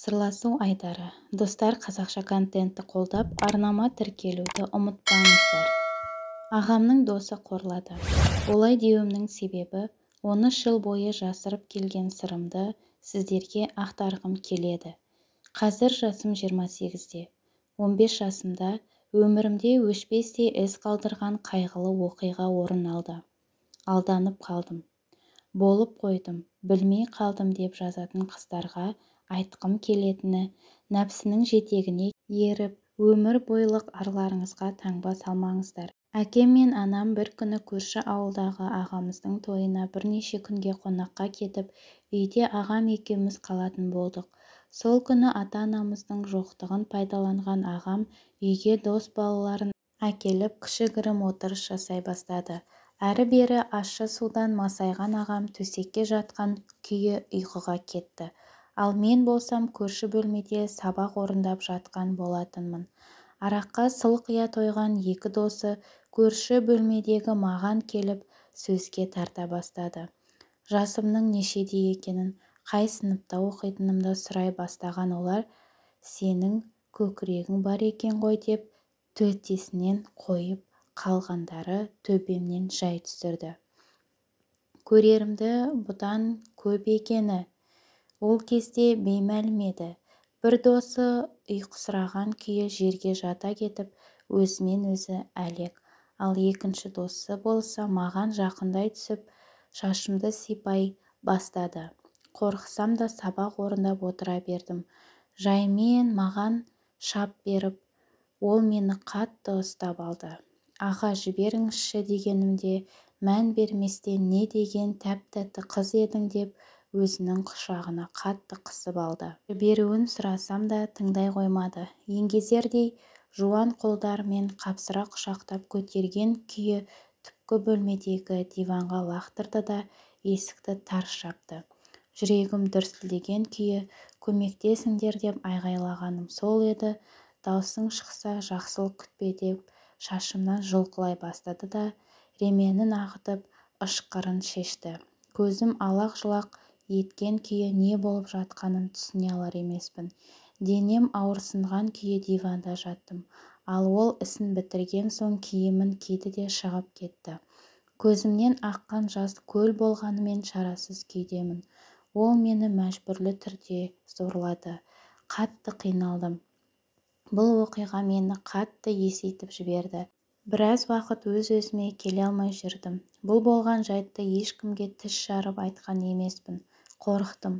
сырласу айдары. Достар қазақша контентті қолдап арнама тіркелуді ұмытпаңыздар. Ағамның досы қорлады. Олай деуімнің себебі он үш жыл бойы жасырып келген сырымды сіздерге ақтарғым келеді. Қазір жасым 28-де 15 жасымда өмірімде өшпестей із қалдырған қайғылы оқиға орын алды. Алданып қалдым. Болып қойдым білмей қалдым деп жазатын қыздарға айтқым келетіні нәпсінің жетегіне еріп өмір бойлық арларыңызға таңба салмаңыздар. Әкем мен анам бір күні көрші ауылдағы ағамыздың тойына бірнеше күнге қонаққа кетіп үйде ағам екеуміз қалатын болдық. Сол күні ата-анамыздың жоқтығын пайдаланған ағам үйге дос балаларын әкеліп кішігірім отырыс жасай бастады. Әрі-бері ащы судан масайған ағам төсекке жатқан күйі ұйқыға кетті. Ал мен болсам көрші бөлмеде сабақ орындап жатқан болатынмын. Араққа сылқия тойған екі досы көрші бөлмедегі маған келіп сөзге тарта бастады. Жасымның нешеде екенін қай сыныпта оқитынымды сұрай бастаған олар сенің көкірегің бар екен ғой деп төтесінен қойып қалғандары төбемнен жай түсірді. Көрерімді бұдан көп екені ол кезде беймәлім еді. бір досы ұйқысыраған күйі жерге жата кетіп өзімен өзі әлек. Ал екінші досы болса маған жақындай түсіп шашымды сипай бастады. Қорықсам да сабақ орындап отыра бердім. Жаймен маған шап беріп ол мені қатты ұстап алды. Аға жіберіңізші дегенімде мән берместен не деген тәп-тәтті қыз едің деп өзінің құшағына қатты қысып алды. Жіберуін сұрасам да тыңдай қоймады. Еңгезердей жуан қолдарымен қапсыра құшақтап көтерген күйі түпкі бөлмедегі диванға лақтырды да есікті тарс жапты. Жүрегім дүрсілдеген күйі көмектесіңдер деп айғайлағаным сол еді. Даусың шықса жақсылық күтпе деп шашымнан жұлқылай бастады да ременін ағытып ышқырын шешті. Көзім алақ-жұлақ еткен күйі не болып жатқанын түсіне алар емеспін. Денем ауырсынған күйі диванда жаттым. Ал ол ісін бітірген соң киімін киді де шығып кетті. Көзімнен аққан жас көл болғанымен шарасыз күйдемін. Ол мені мәжбүрлі түрде зорлады. Қатты қиналдым. Бұл оқиға мені қатты есейтіп жіберді. Біраз уақыт өз-өзіме келе алмай жүрдім. Бұл болған жайтты ешкімге тіс жарып айтқан емеспін. Қорықтым.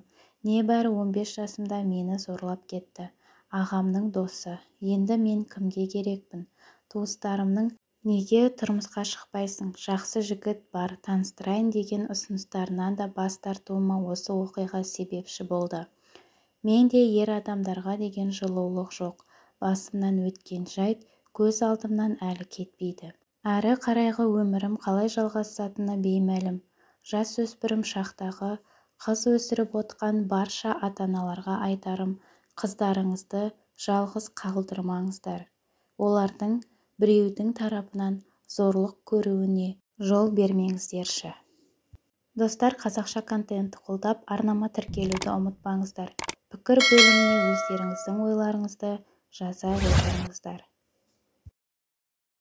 Небәрі 15 жасымда мені зорлап кетті. Ағамның досы. Енді мен кімге керекпін? Туыстарымның неге тұрмысқа шықпайсың? Жақсы жігіт бар таныстырайын деген ұсыныстарынан да бас тартуыма осы оқиға себепші болды. Менде ер адамдарға деген жылулық жоқ. Басымнан өткен жайт көз алдымнан әлі кетпейді. Әрі қарайғы өмірім қалай жалғасатыны беймәлім. Жасөспірім шақтағы қыз өсіріп отқан барша ата-аналарға айтарым қыздарыңызды жалғыз қалдырмаңыздар. Олардың біреудің тарапынан зорлық көруіне жол бермеңіздерші. Достар қазақша контентті қолдап арнама тіркелуді ұмытпаңыздар. Пікір бөліміне өздеріңіздің ойларыңызды жаза отырыңыздар